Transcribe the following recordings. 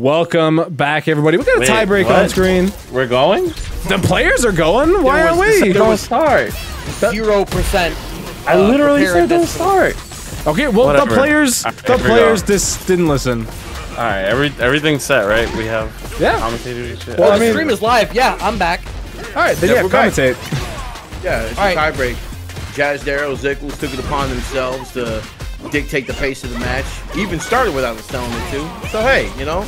Welcome back, everybody. We got a tiebreak on screen. We're going? The players are going. Why aren't was- we? Don't start. Zero percent. I uh, literally said don't start. Okay, well, Whatever. the players, Alright, the players, go. this didn't listen. All right, every everything's set, right? We have Yeah. commentators shit. Well, Well, I the mean- stream is live. Yeah, I'm back. All right, then Yeah, yeah, we're back. commentate. Yeah, it's All a right. tiebreak. Jazz Darrow, Zykles took it upon themselves to dictate the pace of the match. Even started without us telling it to. So hey, you know,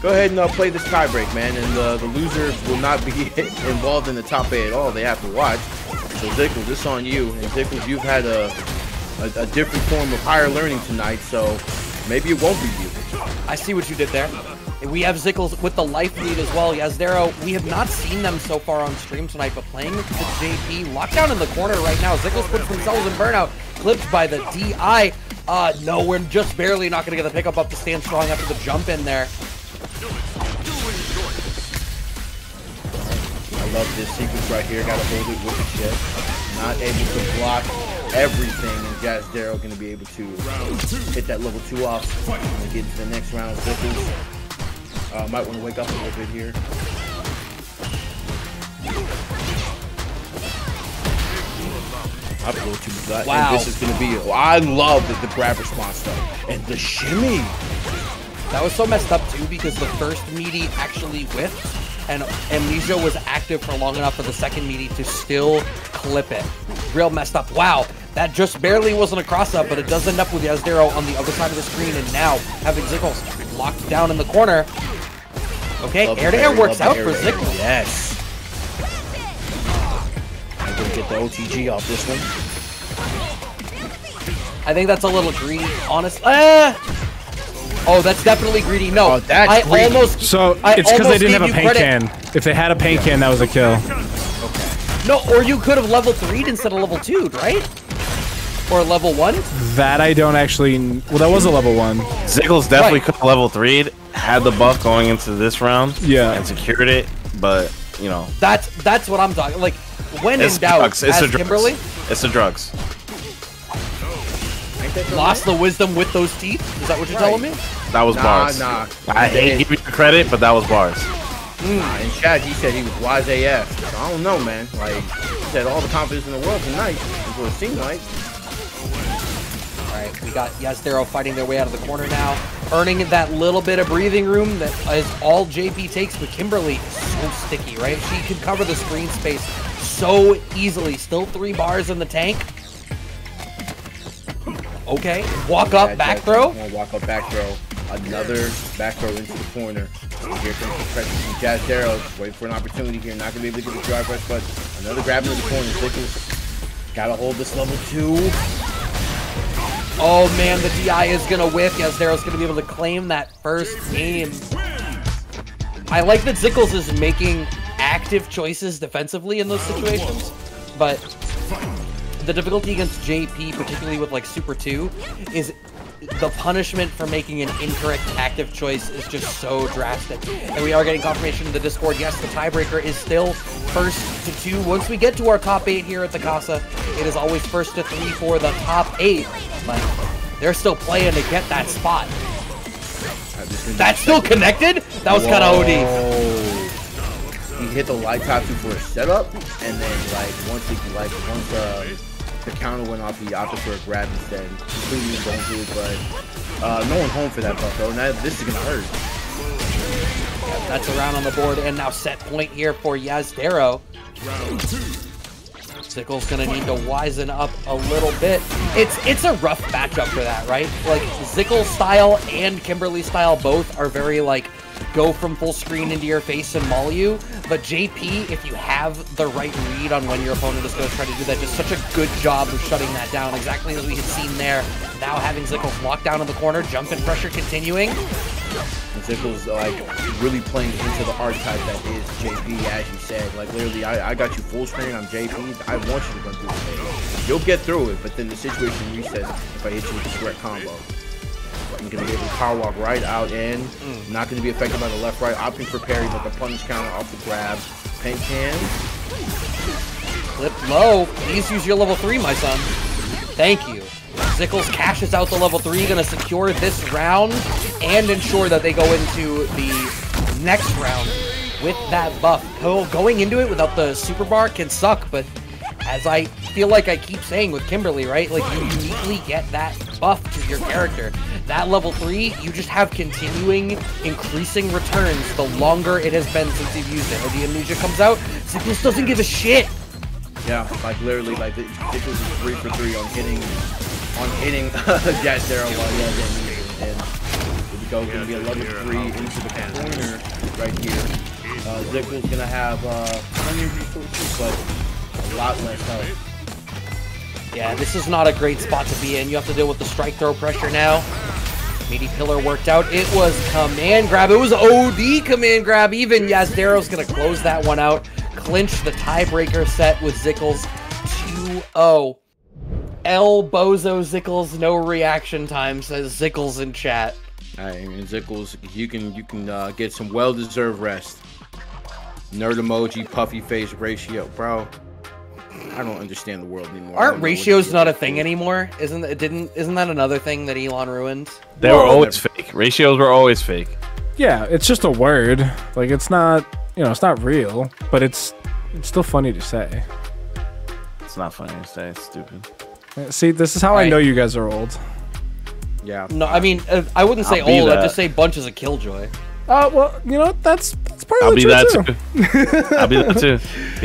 go ahead and uh, play this tiebreak, man. And uh, the loser will not be involved in the top eight at all. They have to watch. So Zykles, this on you. And Zykles, you've had a, a a different form of higher learning tonight. So maybe it won't be you. I see what you did there. We have Zykles with the life lead as well. Jazdero, we have not seen them so far on stream tonight, but playing the JP. Lockdown in the corner right now. Zykles puts themselves in burnout. Clipped by the DI. Uh, no, we're just barely not going to get the pickup up to stand strong after the jump in there. I love this sequence right here. Got to hold it with the chip. Not able to block everything, and Jazz going to be able to hit that level two off and get into the next round. Zippers uh, might want to wake up a little bit here. I blew too gut. Wow. And this is going to be. I love the, the grab response though, and the shimmy. That was so messed up too because the first meaty actually whiffed and Amnesia was active for long enough for the second meaty to still clip it. Real messed up. Wow, that just barely wasn't a cross up, but it does end up with Jazdero on the other side of the screen and now having Zykles locked down in the corner. Okay, Love air to air works out for air to air. Zykles. Yes. I'm gonna get the OTG off this one. I think that's a little greedy, honest. Eh. Oh, that's definitely greedy. No, Oh, that's I greedy. almost So I it's because they didn't have a paint credit. can. If they had a paint can, that was a kill. No, or you could have level 3'd instead of level 2'd, right? Or level 1? That I don't actually. Well, that was a level one. Zykles definitely Right. could have level 3 had the buff going into this round. Yeah. And secured it, but, you know. That's that's what I'm talking. Like when It's in doubt, drugs. It's as the drugs. Kimberly It's the drugs. Lost the wisdom with those teeth. Is that what you're Right. telling me? That was Nah, bars. nah. I hate giving you credit, but that was bars. Nah, in chat, he said he was wise AF. So I don't know, man. Like, he said all the confidence in the world tonight. Is what it seemed like. We got Jazdero fighting their way out of the corner now, earning that little bit of breathing room that is all JP takes. But Kimberly is so sticky, right? She can cover the screen space so easily. Still three bars in the tank. Okay, walk up, That back throw. Walk up back throw. Another back throw into the corner. Here comes the pressure from Jazdero. Wait for an opportunity here. Not gonna be able to get the drive rush, but another grab into the corner. Zykles gotta hold this level two. Oh man, the DI is gonna whiff. Jazdero's gonna be able to claim that first game. I like that Zykles is making active choices defensively in those situations, but the difficulty against JP, particularly with like Super 2, is the punishment for making an incorrect active choice is just so drastic. And we are getting confirmation in the Discord. Yes, the tiebreaker is still first to two. Once we get to our top eight here at the Casa, it is always first to three for the top eight. But they're still playing to get that spot. This is- That's still connected? That was kind of OD. He hit the light top two for a setup, and then like once he like once uh, the counter went off, he opted for a grab instead. Completely going through but uh, no one home for that buff though. Now this is gonna hurt. That's a round on the board, and now set point here for Jazdero. Sickle's gonna need to wisen up a little bit. It's it's a rough matchup for that, right? Like Zickle style and Kimberly style both are very like go from full screen into your face and maul you. But JP, if you have the right read on when your opponent is going to try to do that, just such a good job of shutting that down, exactly as we had seen there. Now having Zykles locked down in the corner, jump and pressure continuing. And Zykles like really playing into the archetype that is JP, as you said. Like literally, I, I got you full screen. I'm JP. I want you to run through the thing. You'll get through it, but then the situation resets if I hit you with a correct combo. I'm gonna be able to power walk right out in. Mm. Not gonna be affected by the left right. Opting for parry, but the punish counter off the grab. Paint can. Clip low. Please use your level three, my son. Thank you. Zykles cashes out the level 3, gonna secure this round and ensure that they go into the next round with that buff. Go- Going into it without the super bar can suck, but as I feel like I keep saying with Kimberly, right? Like you uniquely get that buff to your character. That level 3, you just have continuing increasing returns the longer it has been since you've used it. Or the amnesia comes out, Zykles doesn't give a shit. Yeah, like literally, like the- Zykles is three for three on hitting, on hitting Jazdero while he has amnesia. And here we go, gonna be a level three into the corner right here. Uh, gonna have uh, plenty of resources, but a lot less health. Yeah, this is not a great spot to be in. You have to deal with the strike throw pressure now. Meaty Pillar worked out. It was command grab. It was OD command grab. Even Jazdero's going to close that one out. Clinch the tiebreaker set with Zykles 2-0. El Bozo Zykles, no reaction time, says Zykles in chat. And Zykles, you can you can uh, get some well-deserved rest. Nerd emoji, puffy face ratio, bro. I don't understand the world anymore. I don't Aren't ratios not a is. thing anymore? Isn't it didn't isn't that another thing that Elon ruined? They were Well, always fake. Ratios were always fake. Yeah, it's just a word. Like it's not, you know, it's not real, but it's it's still funny to say. It's not funny to say. It's stupid. See, this is how I Right. know you guys are old. Yeah. No, I mean uh, I wouldn't say I'll be old. I'd just say bunches of killjoy. Uh, well, you know, that's that's part I'll of the be that truth, too. too. I'll be that too.